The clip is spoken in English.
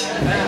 Yeah.